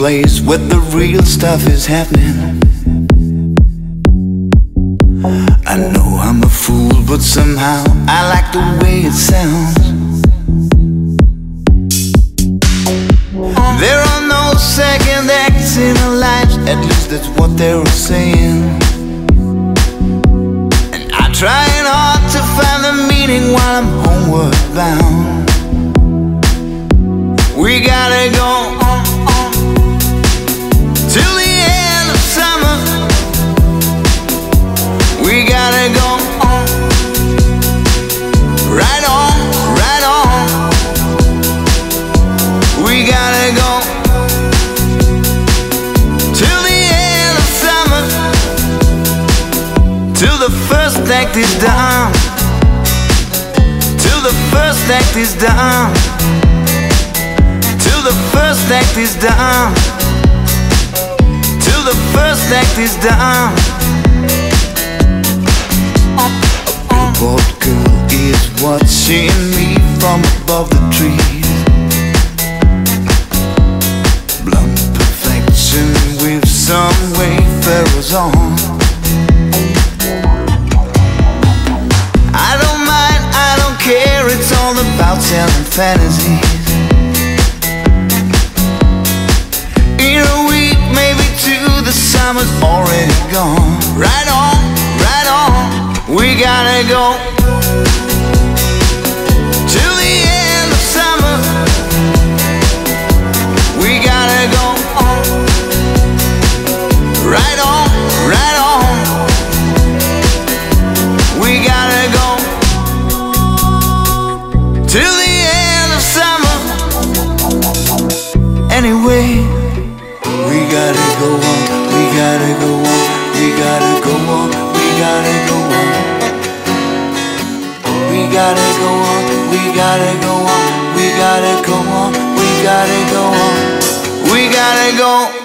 place where the real stuff is happening. I know I'm a fool, but somehow I like the way it sounds. There are no second acts in our lives, at least that's what they were saying. And I'm trying hard to find the meaning while I'm homeward bound. Till the first act is done, till the first act is done, till the first act is done, till the first act is done. A billboard girl is watching me from above the trees. Blunt perfection with some wayfarers on. About telling fantasies. In a week, maybe two, the summer's already gone. Right on, right on, we gotta go. Till the end of summer, we gotta go. Right on, right on, we gotta go. Go on, we gotta go on, we gotta go on. We gotta go on, we gotta go on, we gotta go on, we gotta go on. We gotta go, gotta